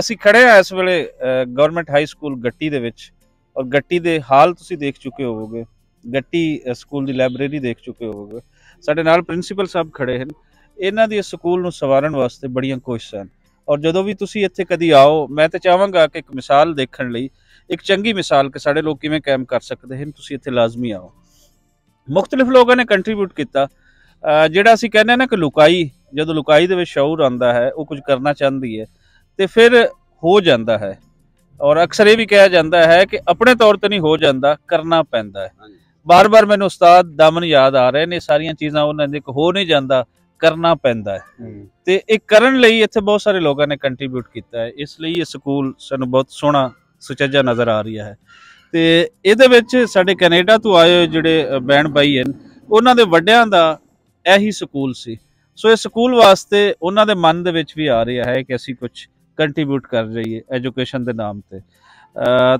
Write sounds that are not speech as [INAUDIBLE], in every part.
ਅਸੀਂ ਖੜੇ ਆ ਇਸ ਵੇਲੇ ਗਵਰਨਮੈਂਟ ਹਾਈ ਸਕੂਲ ਗੱਟੀ ਦੇ ਵਿੱਚ ਔਰ ਗੱਟੀ ਦੇ ਹਾਲ ਤੁਸੀਂ ਦੇਖ ਚੁੱਕੇ ਹੋਵੋਗੇ। ਗੱਟੀ ਸਕੂਲ ਦੀ ਲਾਇਬ੍ਰੇਰੀ ਦੇਖ ਚੁੱਕੇ ਹੋਵੋਗੇ। ਸਾਡੇ ਨਾਲ ਪ੍ਰਿੰਸੀਪਲ ਸਾਹਿਬ ਖੜੇ ਹਨ। ਇਹਨਾਂ ਦੀ ਇਸ ਸਕੂਲ ਨੂੰ ਸਵਾਰਨ ਵਾਸਤੇ ਬੜੀਆਂ ਕੋਸ਼ਿਸ਼ਾਂ ਹਨ। ਔਰ ਜਦੋਂ ਵੀ ਤੁਸੀਂ ਇੱਥੇ ਕਦੀ ਆਓ, ਮੈਂ ਤਾਂ ਚਾਹਾਂਗਾ ਕਿ ਇੱਕ ਮਿਸਾਲ ਦੇਖਣ ਲਈ, ਇੱਕ ਚੰਗੀ ਮਿਸਾਲ ਕਿ ਸਾਡੇ ਲੋਕ ਕਿਵੇਂ ਕਾਇਮ ਕਰ ਸਕਦੇ ਹਨ, ਤੁਸੀਂ ਇੱਥੇ ਲਾਜ਼ਮੀ ਆਓ। ਮੁxtਲਿਫ ਲੋਕਾਂ ਨੇ ਕੰਟਰੀਬਿਊਟ ਕੀਤਾ। ਜਿਹੜਾ ਅਸੀਂ ਕਹਿੰਦੇ ਹਾਂ ਨਾ ਕਿ ਲੁਕਾਈ, ਜਦੋਂ ਲੁਕਾਈ ਦੇ ਵਿੱਚ ਸ਼ੌਰ ਆਉਂਦਾ ਹੈ, ਉਹ ਕੁਝ ਕਰਨਾ ਚਾਹੁੰਦੀ ਹੈ। ਤੇ ਫਿਰ ਹੋ ਜਾਂਦਾ ਹੈ। ਔਰ ਅਕਸਰ ਇਹ ਵੀ ਕਿਹਾ ਜਾਂਦਾ ਹੈ ਕਿ ਆਪਣੇ ਤੌਰ ਤੇ ਨਹੀਂ ਹੋ ਜਾਂਦਾ ਕਰਨਾ ਪੈਂਦਾ ਹੈ। ਬਾਰ-ਬਾਰ ਮੈਨੂੰ ਉਸਤਾਦ ਦਮਨ ਯਾਦ ਆ ਰਹੇ ਨੇ ਸਾਰੀਆਂ ਚੀਜ਼ਾਂ ਉਹਨਾਂ ਦੇ ਕੋ ਹੋ ਨਹੀਂ ਜਾਂਦਾ ਕਰਨਾ ਪੈਂਦਾ ਹੈ। ਤੇ ਇਹ ਕਰਨ ਲਈ ਇੱਥੇ ਬਹੁਤ ਸਾਰੇ ਲੋਕਾਂ ਨੇ ਕੰਟਰੀਬਿਊਟ ਕੀਤਾ ਹੈ। ਇਸ ਲਈ ਇਹ ਸਕੂਲ ਸਾਨੂੰ ਬਹੁਤ ਸੋਹਣਾ ਸੁਚੱਜਾ ਨਜ਼ਰ ਆ ਰਿਹਾ ਹੈ। ਤੇ ਇਹਦੇ ਵਿੱਚ ਸਾਡੇ ਕੈਨੇਡਾ ਤੋਂ ਆਏ ਹੋਏ ਜਿਹੜੇ ਬੈਣ ਬਾਈ ਹਨ ਉਹਨਾਂ ਦੇ ਵੱਡਿਆਂ ਦਾ ਇਹੀ ਸਕੂਲ ਸੀ। ਸੋ ਇਹ ਸਕੂਲ ਵਾਸਤੇ ਉਹਨਾਂ ਦੇ ਮਨ ਦੇ ਵਿੱਚ ਵੀ ਆ ਰਿਹਾ ਹੈ ਕਿ ਅਸੀਂ ਕੁਝ ਕੰਟਰੀਬਿਊਟ ਕਰ ਰਹੀਏ ਐਜੂਕੇਸ਼ਨ ਦੇ ਨਾਮ ਤੇ।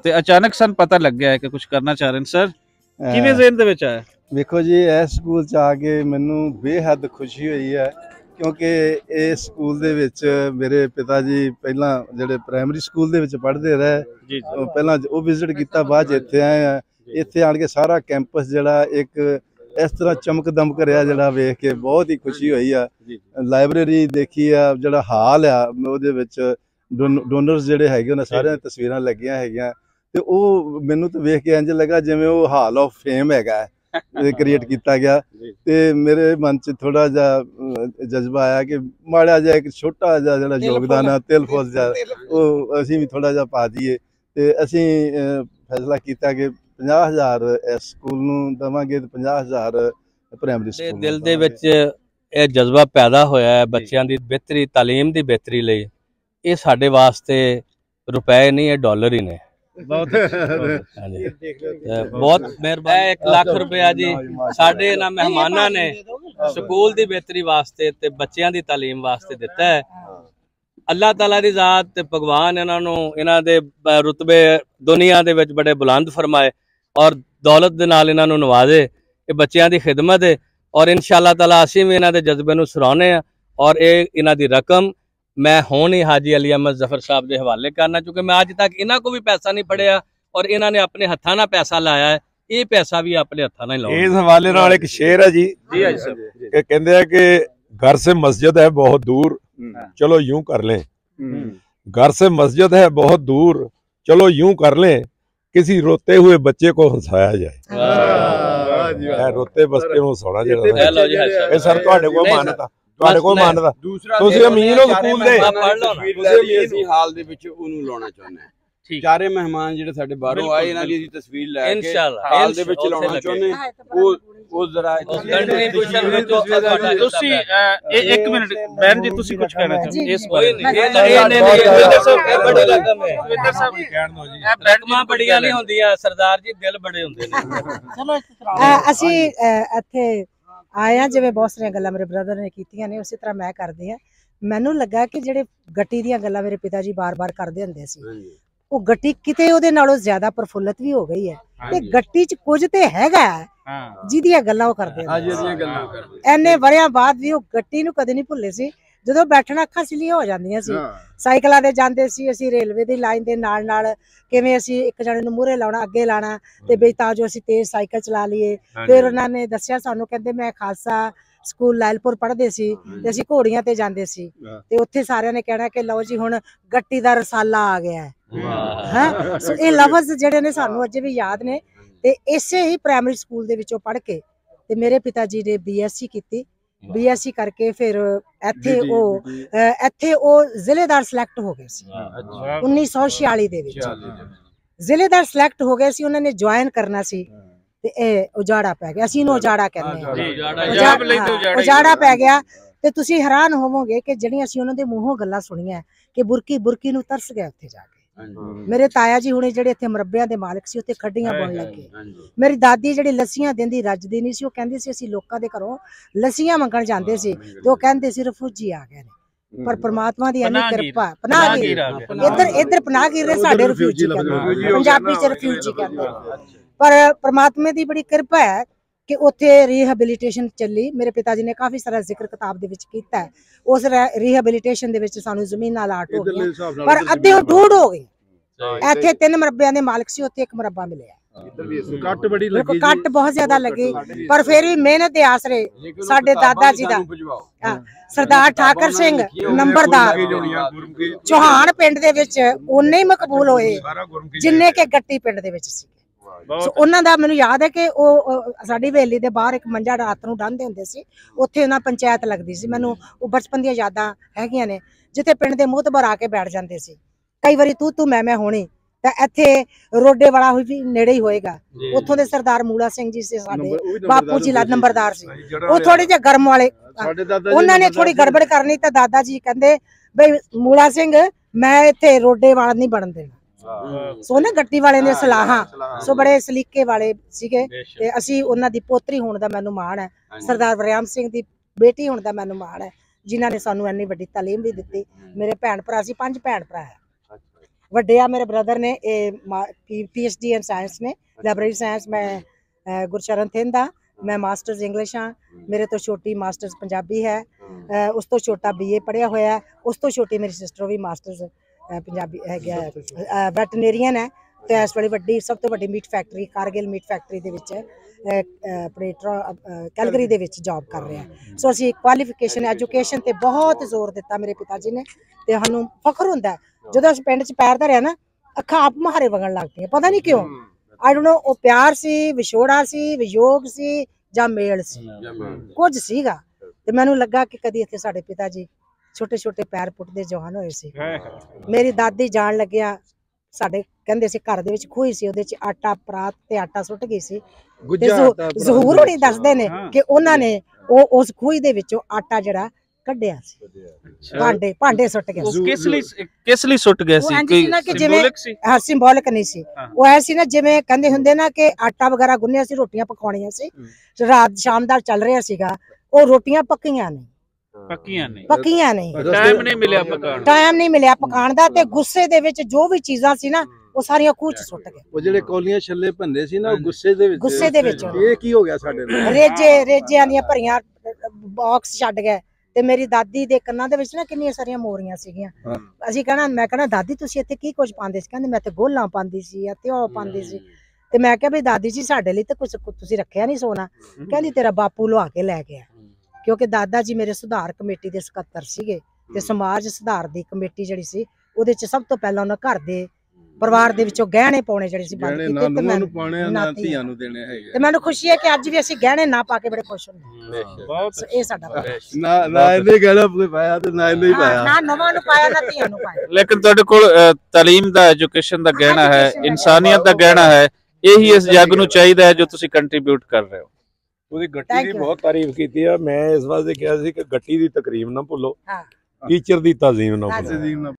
ਤੇ ਅਚਾਨਕ ਸਾਨੂੰ ਪਤਾ ਲੱਗਿਆ ਹੈ ਕਿ ਕੁਝ ਕਰਨਾ ਚਾਹ ਰਹੇ ਨੇ ਸਰ ਕਿਵੇਂ ਜ਼ਿਹਨ ਦੇ ਵਿੱਚ ਆਇਆ? ਵੇਖੋ ਜੀ ਇਸ ਸਕੂਲ ਚ ਆ ਕੇ ਮੈਨੂੰ ਬੇਹੱਦ ਖੁਸ਼ੀ ਹੋਈ ਹੈ ਕਿਉਂਕਿ ਇਸ ਸਕੂਲ ਦੇ ਵਿੱਚ ਮੇਰੇ ਪਿਤਾ ਜੀ ਪਹਿਲਾਂ ਜਿਹੜੇ ਪ੍ਰਾਇਮਰੀ ਸਕੂਲ ਦੇ ਵਿੱਚ ਪੜ੍ਹਦੇ ਰਹੇ ਪਹਿਲਾਂ ਉਹ ਵਿਜ਼ਿਟ ਕੀਤਾ ਬਾਅਦ 'ਚ ਇੱਥੇ ਆਏ ਆ। ਇੱਥੇ ਆਣ ਕੇ ਸਾਰਾ ਕੈਂਪਸ ਜਿਹੜਾ ਇੱਕ ਇਸ ਤਰ੍ਹਾਂ ਚਮਕ ਦਮਕ ਰਿਹਾ ਜਿਹੜਾ ਵੇਖ ਕੇ ਬਹੁਤ ਹੀ ਖੁਸ਼ੀ ਹੋਈ ਆ। ਲਾਇਬ੍ਰੇਰੀ ਦੇਖੀ ਆ ਜਿਹੜਾ ਹਾਲ ਆ ਉਹਦੇ ਵਿੱਚ ਡੋਨਰਸ ਜਿਹੜੇ ਹੈਗੇ ਉਹਨਾਂ ਸਾਰਿਆਂ ਦੀਆਂ ਤਸਵੀਰਾਂ ਲੱਗੀਆਂ ਹੈਗੀਆਂ ਤੇ ਉਹ ਮੈਨੂੰ ਤਾਂ ਵੇਖ ਕੇ ਇੰਜ ਲੱਗਾ ਜਿਵੇਂ ਉਹ ਹਾਲ ਆਫ ਫੇਮ ਹੈਗਾ ਇਹ [LAUGHS] ਕ੍ਰੀਏਟ ਕੀਤਾ ਗਿਆ। ਤੇ ਮੇਰੇ ਮਨ 'ਚ ਥੋੜਾ ਜਿਹਾ ਜਜ਼ਬਾ ਆਇਆ ਕਿ ਮਾੜਾ ਜਿਹਾ ਇੱਕ ਛੋਟਾ ਜਿਹਾ ਜਿਹੜਾ ਯੋਗਦਾਨ ਆ ਤਿਲ ਫੁੱਲ ਜਿਹਾ ਉਹ ਅਸੀਂ ਵੀ ਥੋੜਾ ਜਿਹਾ ਪਾ ਦਈਏ। ਤੇ ਅਸੀਂ ਫੈਸਲਾ ਕੀਤਾ ਕਿ 50000 ਇਸ ਸਕੂਲ ਨੂੰ ਦਵਾਂਗੇ ਤੇ 50000 ਪ੍ਰਾਇਮਰੀ ਤੇ ਸਕੂਲ ਨੂੰ ਦਿਲ ਦੇ। ਵਿੱਚ ਇਹ ਜਜ਼ਬਾ ਪੈਦਾ ਹੋਇਆ ਹੈ ਬੱਚਿਆਂ ਦੀ ਬਿਹਤਰੀ ਤਾਲੀਮ ਦੀ ਬਿਹਤਰੀ ਲਈ। ਇਹ ਸਾਡੇ ਵਾਸਤੇ ਰੁਪਏ ਨਹੀਂ ਇਹ ਡਾਲਰ ਹੀ ਨੇ। ਬਹੁਤ ਹਾਂਜੀ। ਬਹੁਤ ਮਿਹਰਬਾਨੀ। 1 ਲੱਖ ਰੁਪਇਆ ਜੀ ਸਾਡੇ ਇਹਨਾਂ ਮਹਿਮਾਨਾਂ ਨੇ ਸਕੂਲ ਦੀ ਬਿਹਤਰੀ ਵਾਸਤੇ ਤੇ ਬੱਚਿਆਂ ਦੀ ਤਾਲੀਮ ਵਾਸਤੇ ਦਿੱਤਾ ਹੈ। ਅੱਲਾਹ ਤਾਲਾ ਦੀ ਜ਼ਾਤ ਤੇ ਭਗਵਾਨ ਇਹਨਾਂ ਨੂੰ ਇਹਨਾਂ ਦੇ ਰੁਤਬੇ ਦੁਨੀਆ ਦੇ ਵਿੱਚ ਬੜੇ ਬੁਲੰਦ ਫਰਮਾਏ ਔਰ ਦੌਲਤ ਦੇ ਨਾਲ ਇਹਨਾਂ ਨੂੰ ਨਵਾਜ਼ੇ। ਇਹ ਬੱਚਿਆਂ ਦੀ ਖਿਦਮਤ ਹੈ ਔਰ ਇਨਸ਼ਾਅੱਲਾ ਤਾਲਾ ਅਸੀਂ ਵੀ ਇਹਨਾਂ ਦੇ ਜਜ਼ਬੇ ਨੂੰ ਸਰਾਹਨੇ ਆ ਔਰ ਇਹ ਇਹਨਾਂ ਦੀ ਰਕਮ ਮੈਂ ਹੁਣ ਹੀ ਹਾਜੀ ਅਲੀ ਅਹਿਮਦ ਜ਼ਫਰ ਸਾਹਿਬ ਦੇ ਹਵਾਲੇ ਕਰਨਾ ਕਿਉਂਕਿ ਮੈਂ ਅੱਜ ਤੱਕ ਇਹਨਾਂ ਕੋ ਵੀ ਪੈਸਾ ਨਹੀਂ ਫੜਿਆ ਔਰ ਇਹਨਾਂ ਨੇ ਆਪਣੇ ਹੱਥਾਂ ਨਾਲ ਪੈਸਾ ਲਾਇਆ ਹੈ ਇਹ ਪੈਸਾ ਵੀ ਆਪਣੇ ਹੱਥਾਂ ਨਾਲ ਹੀ ਲਾਉਣਾ ਇਸ ਹਵਾਲੇ ਨਾਲ ਇੱਕ ਸ਼ੇਰ ਹੈ ਜੀ ਜੀ ਹਾਜੀ ਸਾਹਿਬ ਕਿ ਕਹਿੰਦੇ ਆ ਕਿ घर से मस्जिद है बहुत दूर चलो यूं कर लें घर से मस्जिद है बहुत दूर चलो यूं कर लें किसी रोते हुए बच्चे को हंसाया जाए ਵਾਹ ਜੀ ਵਾਹ। ਇਹ ਰੋਤੇ ਬੱਚੇ ਨੂੰ ਹਸਾਉਣਾ ਇਹ ਤੁਹਾਡੇ ਕੋਲ ਦੂਸਰਾ ਤੁਸੀਂ ਅਮੀਨ ਹੋ ਸਕੂਲ ਦੇ। ਤੁਸੀਂ ਅਸੀਂ ਹਾਲ ਦੇ ਵਿੱਚ ਉਹਨੂੰ ਲਾਉਣਾ ਚਾਹੁੰਦੇ ਹਾਂ। ਚਾਰੇ ਮਹਿਮਾਨ ਜਿਹੜੇ ਸਾਡੇ ਬਾਹਰੋਂ ਆਏ ਇਹਨਾਂ ਦੀ ਅਸੀਂ ਤਸਵੀਰ ਲੈ ਕੇ ਇਨਸ਼ਾਅੱਲਾ। ਹਾਲ ਦੇ ਵਿੱਚ ਲਾਉਣਾ। ਚਾਹੁੰਦੇ। ਉਹ ਉਹ ਜ਼ਰਾ ਤੁਸੀਂ ਇੱਕ ਮਿੰਟ ਬੈਨ ਜੀ ਤੁਸੀਂ ਕੁਝ ਕਹਿਣਾ ਚਾਹੁੰਦੇ ਇਸ ਬਾਰੇ ਨਹੀਂ। ਇਹ ਨਹੀਂ ਇਹ ਨਹੀਂ ਇਹ ਬੜੀ ਰਕਮ ਹੈ ਵਿੰਦਰ ਸਾਹਿਬ ਕਹਿਣ ਦੋ ਜੀ। ਰਕਮਾਂ ਬੜੀਆਂ ਨਹੀਂ ਹੁੰਦੀਆਂ ਸਰਦਾਰ ਜੀ ਦਿਲ ਬੜੇ ਹੁੰਦੇ ਨੇ। ਅਸੀਂ ਇੱਥੇ ਆਏ ਆ ਜਿਵੇਂ ਬਹੁਤ ਸਾਰੀਆਂ ਗੱਲਾਂ ਮੇਰੇ ਬ੍ਰਦਰ ਨੇ ਕੀਤੀਆਂ ਨੇ ਉਸੇ ਤਰ੍ਹਾਂ ਮੈਂ ਕਰਦੀ ਆ। ਮੈਨੂੰ ਲੱਗਾ ਕਿ ਜਿਹੜੇ ਗੱਟੀ ਦੀਆਂ ਗੱਲਾਂ ਮੇਰੇ ਪਿਤਾ ਜੀ ਬਾਰ-ਬਾਰ ਕਰਦੇ ਹੁੰਦੇ ਸੀ ਉਹ ਗੱਟੀ ਕਿਤੇ ਉਹਦੇ ਨਾਲੋਂ ਜ਼ਿਆਦਾ ਪ੍ਰਫੁੱਲਤ ਵੀ ਹੋ ਗਈ ਹੈ ਤੇ ਗੱਟੀ 'ਚ ਕੁਝ ਤੇ ਹੈਗਾ ਹੈ, ਹਾਂ। ਜਿਹਦੀਆਂ ਗੱਲਾਂ ਉਹ ਕਰਦੇ ਅੱਜ ਹੁੰਦੇ ਇਹਦੀਆਂ ਗੱਲਾਂ ਕਰਦੇ ਐਨੇ ਵਰਿਆਂ ਬਾਅਦ ਵੀ ਉਹ ਗੱਟੀ ਨੂੰ ਕਦੇ ਨਹੀਂ ਭੁੱਲੇ ਸੀ ਜਦੋਂ ਬੈਠਣਾ ਅੱਖਾਂ ਸਿਲੀਆਂ ਹੋ ਜਾਂਦੀਆਂ ਸੀ। ਸਾਈਕਲਾਂ ਤੇ ਜਾਂਦੇ ਸੀ ਅਸੀਂ ਰੇਲਵੇ ਦੀ ਲਾਈਨ ਦੇ ਨਾਲ ਨਾਲ ਕਿਵੇਂ ਅਸੀਂ ਇੱਕ ਜਣੇ ਨੂੰ ਮੂਹਰੇ ਲਾਉਣਾ ਅੱਗੇ ਲਾਣਾ ਤੇ ਬਈ ਤਾਂ ਜੋ ਅਸੀਂ ਤੇਜ਼ ਸਾਈਕਲ ਚਲਾ ਲਈਏ। ਫਿਰ ਉਹਨਾਂ ਨੇ ਦੱਸਿਆ ਸਾਨੂੰ ਕਹਿੰਦੇ ਮੈਂ ਖਾਲਸਾ ਸਕੂਲ ਲਾਇਲਪੁਰ ਪੜ੍ਹਦੇ ਸੀ ਤੇ ਅਸੀਂ ਘੋੜੀਆਂ ਤੇ ਜਾਂਦੇ ਸੀ। ਤੇ ਉੱਥੇ ਸਾਰਿਆਂ ਨੇ ਕਹਿਣਾ ਕਿ ਲਓ ਜੀ ਹੁਣ ਗੱਟੀ ਦਾ ਰਸਾਲਾ ਆ ਗਿਆ ਹੈ। ਹਾਂ? ਸੋ ਇਹ ਲਫ਼ਜ਼ ਜਿਹੜੇ ਨੇ ਸਾਨੂੰ ਅਜੇ ਵੀ ਯਾਦ ਨੇ ਤੇ ਇਸੇ ਹੀ ਪ੍ਰਾਇਮਰੀ ਸਕੂਲ ਦੇ ਵਿੱਚੋਂ ਪੜ੍ਹ ਕੇ ਤੇ ਮੇਰੇ ਪਿਤਾ ਜੀ ਨੇ ਬੀਐਸਸੀ ਕੀਤੀ। ਬੀਐਸਸੀ ਕਰਕੇ ਫਿਰ ਇੱਥੇ ਉਹ ਇੱਥੇ ਉਹ ਜ਼ਿਲ੍ਹੇਦਾਰ ਸਿਲੈਕਟ ਹੋ ਗਏ ਸੀ। 1946 ਦੇ ਵਿੱਚ। ਜ਼ਿਲ੍ਹੇਦਾਰ ਸਿਲੈਕਟ ਹੋ ਗਏ ਸੀ ਉਹਨਾਂ ਨੇ ਜੁਆਇਨ ਕਰਨਾ ਸੀ। ਤੇ ਇਹ ਉਜਾੜਾ ਪੈ ਗਿਆ। ਅਸੀਂ ਇਹਨੂੰ ਉਜਾੜਾ। ਕਹਿੰਦੇ ਹੀ। ਉਜਾੜਾ। ਪੈ ਗਿਆ। ਤੇ ਤੁਸੀਂ ਹੈਰਾਨ ਹੋਵੋਗੇ ਕਿ ਜਿਹੜੀਆਂ ਅਸੀਂ ਉਹਨਾਂ ਦੇ ਮੂੰਹੋਂ ਗੱਲਾਂ ਸੁਣੀਆਂ ਕਿ ਬੁਰਕੀ ਬੁਰਕੀ ਨੂੰ ਤਰਸ ਗਿਆ ਉੱਥੇ ਜਾ ਕੇ। ਮੇਰੇ ਤਾਇਆ ਜੀ ਹੁਣੇ ਜਿਹੜੇ ਇੱਥੇ ਮਰੱਬਿਆਂ ਦੇ ਮਾਲਕ ਸੀ ਉੱਥੇ ਖੱਡੀਆਂ ਬੁਣ ਲੱਗੇ। ਮੇਰੀ ਦਾਦੀ ਜਿਹੜੀ ਲੱਸੀਆਂ ਦਿੰਦੀ ਰੱਜਦੀ ਨਹੀਂ ਸੀ ਉਹ ਕਹਿੰਦੀ ਸੀ ਅਸੀਂ ਲੋਕਾਂ ਦੇ ਘਰੋਂ ਲੱਸੀਆਂ ਮੰਗਣ ਜਾਂਦੇ ਸੀ ਤੇ ਉਹ ਕਹਿੰਦੇ ਸੀ ਰਫੂਜੀ ਆ ਗਏ ਨੇ। ਪਰ ਪ੍ਰਮਾਤਮਾ ਦੀ ਪਨਾਹਗੀਰ। ਕਿਰਪਾ ਪਨਾਹਗੀਰ। ਇੱਧਰ ਇੱਧਰ ਪਨਾਹਗੀਰ। ਨੇ ਸਾਡੇ ਰਫਿਊਜੀ ਕਹਿੰਦੇ। ਪੰਜਾਬੀ ਚ ਰਫਿਊਜੀ ਕਹਿੰਦੇ। ਪਰ ਪ੍ਰਮਾਤਮਾ ਦੀ ਬੜੀ ਕਿਰਪਾ ਹੈ ਕਿ ਉੱਥੇ ਰੀਹੈਬਿਲਿਟੇਸ਼ਨ ਚੱਲੀ। ਮੇਰੇ ਪਿਤਾ ਜੀ ਨੇ ਕਾਫੀ ਸਾਰਾ ਜ਼ਿਕਰ ਕਿਤਾਬ ਦੇ ਵਿੱਚ ਕੀਤਾ ਉਸ ਰੀਹੈਬਿਲਿਟੇਸ਼ਨ ਦੇ ਵਿੱਚ ਸਾਨੂੰ ਜ਼ਮੀਨਾਂ ਅਲਾਟ ਹੋ ਗਈਆਂ। ਪਰ ਅੱਧੇ ਉਹ ਡੂਡ ਹੋ ਗਏ ਇੱਥੇ ਤਿੰਨ ਮਰਬਿਆਂ ਦੇ ਮਾਲਕ ਸੀ ਉੱਥੇ ਇੱਕ ਮਰਬਾ ਮਿਲਿਆ। ਕੱਟ ਬੜੀ ਬਿਲਕੁਲ ਕੱਟ ਬਹੁਤ ਜ਼ਿਆਦਾ ਲੱਗੀ। ਪਰ ਫਿਰ ਵੀ ਮਿਹਨਤ ਦੇ ਆਸਰੇ ਸਾਡੇ ਦਾਦਾ ਜੀ ਦਾ ਸਰਦਾਰ ਠਾਕਰ ਸਿੰਘ ਨੰਬਰਦਾਰ। ਚੌਹਾਨ ਪਿੰਡ ਦੇ ਵਿੱਚ ਉਨੇ ਹੀ ਮਕਬੂਲ ਹੋਏ। ਜਿੰਨੇ ਕਿ ਗੱਟੀ ਪਿੰਡ ਦੇ ਵਿੱਚ ਸੀ ਸੋ ਉਹਨਾਂ ਦਾ ਮੈਨੂੰ ਯਾਦ ਹੈ ਕਿ ਉਹ ਸਾਡੀ ਹਵੇਲੀ ਦੇ ਬਾਹਰ ਇੱਕ ਮੰਜਾ ਰਾਤ ਨੂੰ ਡਾਂਦੇ ਹੁੰਦੇ ਸੀ। ਉੱਥੇ ਉਹਨਾਂ ਪੰਚਾਇਤ ਲੱਗਦੀ ਸੀ। ਮੈਨੂੰ ਉਹ ਬਚਪਨ ਦੀਆਂ ਯਾਦਾਂ ਹੈਗੀਆਂ ਨੇ ਜਿੱਥੇ ਪਿੰਡ ਦੇ ਮੂਹਤਬਰ ਆ ਕੇ ਬੈਠ ਜਾਂਦੇ ਸੀ। ਕਈ ਵਾਰੀ ਤੂੰ ਤੂੰ ਮੈਂ ਮੈਂ ਹੋਣੀ ਤਾਂ ਇੱਥੇ ਰੋਡੇ ਵਾਲਾ ਹੋਈ ਵੀ ਨੇੜੇ ਹੀ ਹੋਏਗਾ। ਉੱਥੋਂ ਦੇ ਸਰਦਾਰ ਮੂਲਾ ਸਿੰਘ ਜੀ ਸੀ ਸਾਡੇ ਬਾਪੂ ਜੀ ਲਾ ਨੰਬਰਦਾਰ ਸੀ। ਉਹ ਥੋੜੇ ਜਿਹਾ ਗਰਮ ਵਾਲੇ ਉਹਨਾਂ ਨੇ ਥੋੜੀ ਗੜਬੜ ਕਰਨੀ ਤਾਂ ਦਾਦਾ ਜੀ ਕਹਿੰਦੇ ਬਈ ਮੂਲਾ ਸਿੰਘ ਮੈਂ ਇੱਥੇ ਰੋਡੇ ਵਾਲਾ ਨਹੀਂ ਬਣਨ ਦੇਣਾ। ਸੋ ਨਾ ਗੱਟੀ ਵਾਲੇ ਨੇ ਸਲਾਹਾਂ। ਸੋ ਬੜੇ ਸਲੀਕੇ ਵਾਲੇ ਸੀਗੇ ਤੇ ਅਸੀਂ ਉਹਨਾਂ ਦੀ ਪੋਤਰੀ ਹੋਣ ਦਾ ਮੈਨੂੰ ਮਾਣ ਹੈ। ਸਰਦਾਰ ਵਰਿਆਮ ਸਿੰਘ ਦੀ ਬੇਟੀ ਹੋਣ ਦਾ ਮੈਨੂੰ ਮਾਣ ਹੈ। ਜਿਨ੍ਹਾਂ ਨੇ ਸਾਨੂੰ ਇੰਨੀ ਵੱਡੀ ਤਾਲੀਮ ਵੀ ਦਿੱਤੀ। ਮੇਰੇ ਭੈਣ ਭਰਾ ਸੀ ਪੰਜ ਭੈਣ ਭਰਾ ਹੈ। ਵੱਡੇ ਆ ਮੇਰੇ ਬ੍ਰਦਰ ਨੇ ਇਹ ਪੀਐਚਡੀ ਇਨ ਸਾਇੰਸ ਨੇ। ਲਾਇਬ੍ਰੇਰੀ ਸਾਇੰਸ ਮੈਂ ਗੁਰਚਰਨ ਥਿੰਦ ਦਾ ਮੈਂ ਮਾਸਟਰਸ ਇੰਗਲਿਸ਼ ਹਾਂ। ਮੇਰੇ ਤੋਂ ਛੋਟੀ ਮਾਸਟਰਸ ਪੰਜਾਬੀ ਹੈ। ਉਸ ਤੋਂ ਛੋਟਾ ਬੀਏ ਪੜਿਆ ਹੋਇਆ। ਉਸ ਤੋਂ ਛੋਟੀ ਮੇਰੀ ਸਿਸਟਰ ਵੀ ਮਾਸਟਰਸ ਪੰਜਾਬੀ ਹੈਗਾ ਵੈਟਰਨਰੀਅਨ ਹੈ ਤੇ ਇਸ ਵੇਲੇ ਵੱਡੀ ਸਭ ਤੋਂ ਵੱਡੀ meat factory Cargill meat factory ਦੇ ਵਿੱਚ ਅਹ, ਅਹ, ਆਪਣੇ ਟਰਾ- ਅਹ, ਕੈਲਗਰੀ ਦੇ ਵਿੱਚ ਜੌਬ ਕਰ ਰਿਹਾ ਸੋ ਅਸੀਂ ਕੁਆਲੀਫਿਕੇਸ਼ਨ ਐਜੂਕੇਸ਼ਨ ਤੇ ਬਹੁਤ ਜ਼ੋਰ ਦਿੱਤਾ ਮੇਰੇ ਪਿਤਾ ਜੀ ਨੇ ਤੇ ਸਾਨੂੰ ਫਖਰ ਹੁੰਦਾ। ਜਦੋਂ ਅਸੀਂ ਪਿੰਡ 'ਚ ਪੈਰ ਧਰਿਆ ਨਾ ਅੱਖਾਂ ਆਪ ਮਹਾਰੇ ਵਗਣ ਲੱਗ ਪਈਆਂ ਪਤਾ ਨਹੀਂ ਕਿਉਂ? ਆਈ ਡੋਨਟ ਨੋ ਉਹ ਪਿਆਰ ਸੀ ਵਿਛੋੜਾ ਸੀ ਵਿਯੋਗ ਸੀ? ਜਾਂ ਮੇਲ ਸੀ। ਕੁਝ ਸੀਗਾ। ਤੇ ਮੈਨੂੰ ਲੱਗਾ ਕਿ ਕਦੀ ਇੱਥੇ ਸਾਡੇ ਪਿਤਾ ਜੀ ਛੋਟੇ ਛੋਟੇ ਪੈਰ ਪੁੱਟਦੇ ਜਵਾਨ ਹੋਏ ਸੀ। ਮੇਰੀ ਦਾਦੀ ਜਾਣ ਲੱਗਿਆ ਸਾਡੇ ਕਹਿੰਦੇ ਸੀ ਘਰ ਦੇ ਵਿੱਚ ਖੂਹੀ ਸੀ ਉਹਦੇ ਚ ਆਟਾ ਪਰਾਤ ਤੇ ਆਟਾ ਸੁੱਟ ਗਈ ਸੀ। ਜ਼ਹੂਰ ਹੋਣੀ ਦੱਸਦੇ ਨੇ ਕਿ ਉਹਨਾਂ ਨੇ ਉਹ ਉਸ ਖੂਹੀ ਦੇ ਵਿੱਚੋਂ ਆਟਾ ਜਿਹੜਾ ਕੱਢਿਆ ਸੀ। ਭਾਂਡੇ ਭਾਂਡੇ ਸੁੱਟ ਗਏ ਸੀ। ਕਿਸ ਲਈ ਕਿਸ ਲਈ ਸੁੱਟ ਗਏ ਸੀ? ਕੋਈ ਸੀ ਨਾ ਕਿ ਜਿਵੇਂ- symbolic ਸੀ? ਹਾਂ ਸਿੰਬੋਲਿਕ ਨਹੀਂ ਸੀ। ਉਹ ਐ ਸੀ ਨਾ ਜਿਵੇਂ ਕਹਿੰਦੇ ਹੁੰਦੇ ਨਾ ਕਿ ਆਟਾ ਵਗੈਰਾ ਗੁੰਨਿਆ ਸੀ ਰੋਟੀਆਂ ਪਕਾਉਣੀਆਂ ਸੀ। ਰਾਤ ਸ਼ਾਮ ਦਾ ਚੱਲ ਰਿਹਾ ਸੀਗਾ ਉਹ ਰੋਟੀਆਂ ਪੱਕੀਆਂ ਨਹੀਂ ਪੱਕੀਆਂ ਨਹੀਂ ਪੱਕੀਆਂ ਨਹੀਂ ਟਾਈਮ ਨਹੀਂ ਮਿਲਿਆ ਪਕਾਉਣ ਟਾਈਮ ਨਹੀਂ ਮਿਲਿਆ ਪਕਾਉਣ ਦਾ ਤੇ ਗੁੱਸੇ ਦੇ ਵਿੱਚ ਜੋ ਵੀ ਚੀਜ਼ਾਂ ਸੀ ਨਾ ਉਹ ਸਾਰੀਆਂ ਖੂਹ ਚ ਸੁੱਟ ਗਏ। ਉਹ ਜਿਹੜੇ ਕੋਲੀਆਂ ਛੱਲੇ ਭੰਦੇ ਸੀ ਨਾ ਉਹ ਗੁੱਸੇ ਦੇ ਵਿੱਚ ਗੁੱਸੇ ਦੇ ਵਿੱਚ। ਇਹ ਕੀ ਹੋ ਗਿਆ ਸਾਡੇ ਨਾਲ? ਰੇਜੇ ਰੇਜਿਆਂ ਦੀਆਂ ਭਰੀਆਂ ਬਾਕਸ ਛੱਡ ਗਏ। ਤੇ ਮੇਰੀ ਦਾਦੀ ਦੇ ਕੰਨਾਂ ਦੇ ਵਿੱਚ ਨਾ ਕਿੰਨੀਆਂ ਸਾਰੀਆਂ ਮੋਰੀਆਂ ਸੀਗੀਆਂ। ਅਸੀਂ ਕਹਣਾ ਮੈਂ ਕਹਣਾ ਦਾਦੀ ਤੁਸੀਂ ਇੱਥੇ ਕੀ ਕੁਝ ਪਾਉਂਦੇ ਸੀ? ਕਹਿੰਦੇ ਮੈਂ ਤੇ ਗੋਲਾਂ ਪਾਉਂਦੀ ਸੀ ਜਾਂ ਤੇ ਉਹ ਪਾਉਂਦੀ ਸੀ। ਤੇ ਮੈਂ ਕਿਹਾ ਵੀ ਦਾਦੀ ਜੀ ਸਾਡੇ ਲਈ ਤਾਂ ਕੁਝ ਤੁਸੀਂ ਰੱਖਿਆ ਨਹੀਂ ਸੋਨਾ। ਕਹਿੰਦੀ ਤੇਰਾ ਬਾਪੂ ਲਵਾ ਕੇ ਲੈ ਗਿਆ। ਕਿਉਂਕਿ ਦਾਦਾ ਜੀ ਮੇਰੇ ਸੁਧਾਰ ਕਮੇਟੀ ਦੇ ਸਕੱਤਰ ਸੀਗੇ ਤੇ ਸਮਾਜ ਸੁਧਾਰ ਦੀ ਕਮੇਟੀ ਜਿਹੜੀ ਸੀ ਉਹਦੇ ਚ ਸਭ ਤੋਂ ਪਹਿਲਾਂ ਉਹਨਾਂ ਘਰ ਦੇ ਪਰਿਵਾਰ ਦੇ ਵਿੱਚੋਂ ਗਹਿਣੇ ਪਾਉਣੇ ਜਿਹੜੇ ਸੀ ਬੰਦ ਕੀਤੇ ਤੇ ਮੈਂ ਨੂੰ ਪਾਉਣੇ ਆ ਨਾ ਨਾ ਧੀਆਂ ਨੂੰ ਦੇਣੇ ਹੈਗੇ ਤੇ ਮੈਨੂੰ ਖੁਸ਼ੀ ਹੈ ਕਿ ਅੱਜ ਵੀ ਅਸੀਂ ਗਹਿਣੇ ਨਾ ਪਾ ਕੇ ਬੜੇ ਖੁਸ਼ ਹੁੰਦੇ ਹਾਂ। ਬਹੁਤ ਸੋ ਇਹ ਸਾਡਾ। ਨਾ ਨਾ ਇਹਨੇ ਗਹਿਣਾ ਕੋਈ ਪਾਇਆ ਤੇ ਨਾ ਇਹਨੇ ਹੀ ਪਾਇਆ। ਨਾ ਨਵਾਂ ਨੂੰ ਪਾਇਆ ਨਾ ਧੀਆਂ ਨੂੰ ਪਾਇਆ। ਲੇਕਿਨ ਤੁਹਾਡੇ ਕੋਲ ਤਾਲੀਮ ਦਾ ਐਜੂਕੇਸ਼ਨ ਦਾ ਗਹਿਣਾ ਹੈ ਇਨਸਾਨੀਅਤ ਦਾ ਗਹਿਣਾ ਹੈ ਇਹੀ ਇਸ ਜੱਗ ਨੂੰ ਚਾਹੀਦਾ ਹੈ ਜੋ ਤੁਸੀਂ ਕੰਟਰੀਬਿਊਟ ਕਰ ਰਹੇ ਹੋ। ਉਹਦੀ ਗੱਟੀ ਦੀ. ਬਹੁਤ ਤਾਰੀਫ ਕੀਤੀ ਆ ਮੈਂ ਇਸ ਵਾਸਤੇ ਕਿਹਾ ਸੀ ਕਿ ਗੱਟੀ ਦੀ ਤਕਰੀਮ ਨਾ ਭੁੱਲੋ ਹਾਂ ਟੀਚਰ ਦੀ ਤਾਜ਼ੀਮ ਨਾ। ਭੁੱਲੋ